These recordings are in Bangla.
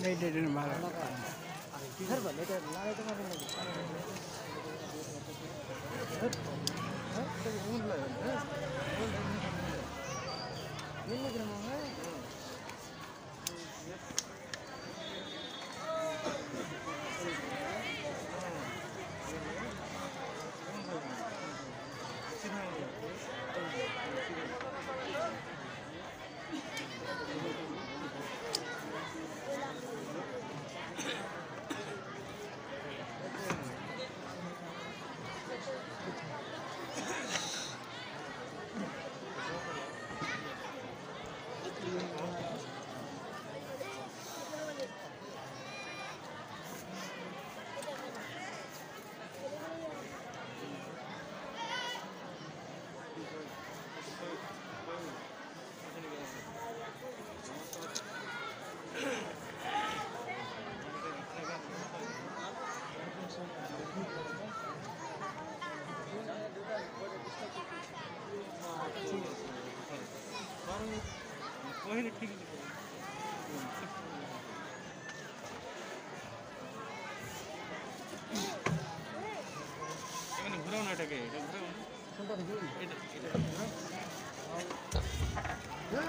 नहीं नहीं नहीं घर भले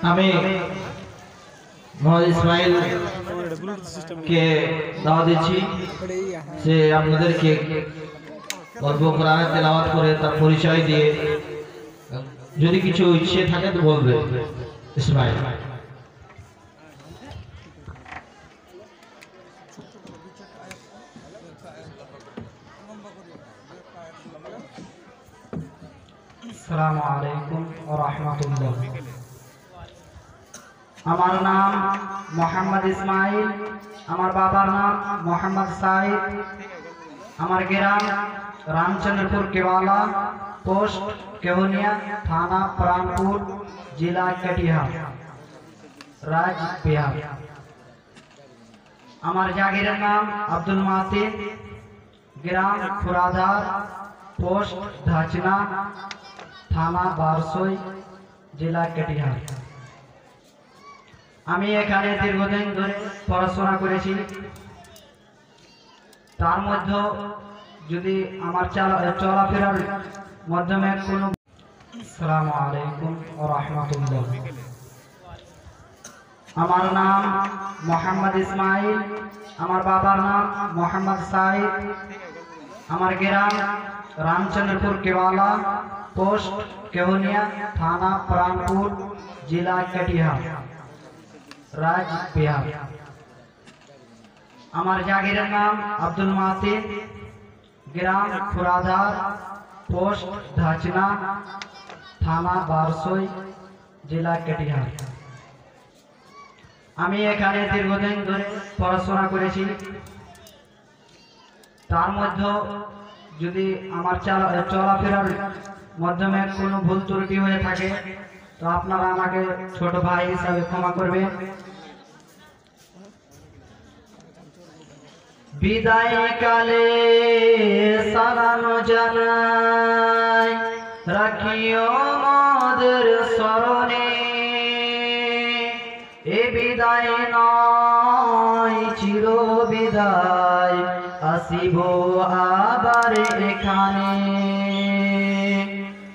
আমি মোহাম্মদ ইসমাইল কে দাওয়া দিচ্ছি সে আপনাদেরকে গল্প কোরআনে তেলাওয়াত করে তার পরিচয় দিয়ে যদি কিছু ইচ্ছে থাকে তো বলবে ইসমাইল আসসালামু আলাইকুম ওয়া রাহমাতুল্লাহ আমার নাম মোহাম্মদ ইসমাইল আমার বাবার নাম মোহাম্মদ সাইদ আমার গ্রাম রামচন্দ্রপুর কেওয়ালা পোস্ট কেহনিয়া থানা প্রাণপুর জেলা কটিহার রাজ বিহার আমার জাগিরের নাম আব্দুল মাতিন গ্রাম খুরাধার পোস্ট ধাচনা থানা বারসই, জেলা কটিহার। আমি এখানে দীর্ঘদিন ধরে পড়াশোনা করেছি। তার মধ্যে যদি আমার চালা- চলাফেরার মাধ্যমে কোনো আসসালামু আলাইকুম রহমতুল্লাহ। আমার নাম মোহাম্মদ ইসমাইল, আমার বাবার নাম মোহাম্মদ সাইদ, আমার গ্রাম রামচন্দ্রপুর কেওয়ালা। পোস্ট কেহনিয়া থানা প্রাণপুর, জেলা কটিহার, রাজ বিহার। আমার জাগিরের নাম আব্দুল মাতিন, গ্রাম খুরাধার পোস্ট ধাচনা, থানা বারসই, জেলা কটিহার। আমি এখানে দীর্ঘদিন ধরে পড়াশোনা করেছি। তার মধ্যে যদি আমার চলাফেরার মাধ্যমে কোনো ভুল ত্রুটি হয়ে থাকে, তো আপনারা আমাকে ছোট ভাই হিসাবে ক্ষমা করবে বিদায় কালে সালানো জানাই, রাখিও মদের স্মরণে। এ বিদায় নয় চির বিদায় আসিব আবার এখানে।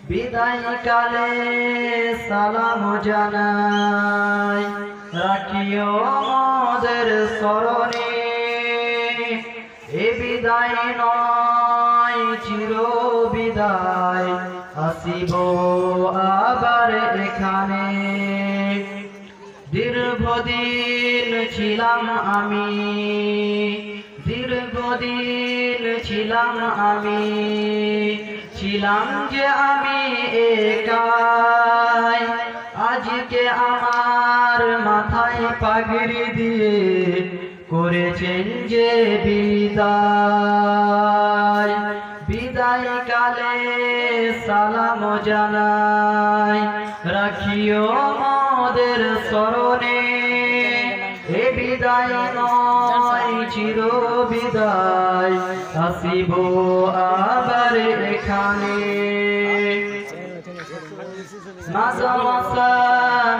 বিদায় কালে সালাম জানাই। রাখিও মদের স্মরণে। এ বিদায় নয়, চির বিদায়। আসিব আবার এখানে। দীর্ঘদিন ছিলাম আমি। দীর্ঘদিন ছিলাম আমি, ছিলাম যে আমি একাই। আজকে আমার মাথায় পাগড়ি দিয়ে করেছেন যে বিদায়। বিদায় কালে সালাম জানাই, রাখিও মোদের স্মরণে। এ বিদায় নয় চির বিদায় আসিব আবার এখানে। মাদ্রাসা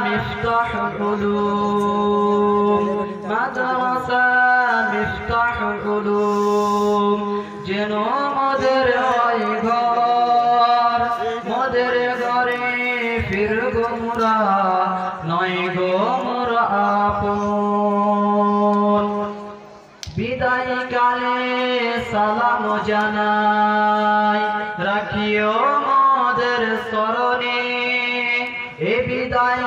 মিফতাহুল উলুম মাদ্রাসা কুলুম, যেন মদের হয় ঘর, মদের ঘরে ফিরব মোরা, নয় গো জানায় রাখিও মাদের স্মরণে। এ বিদায়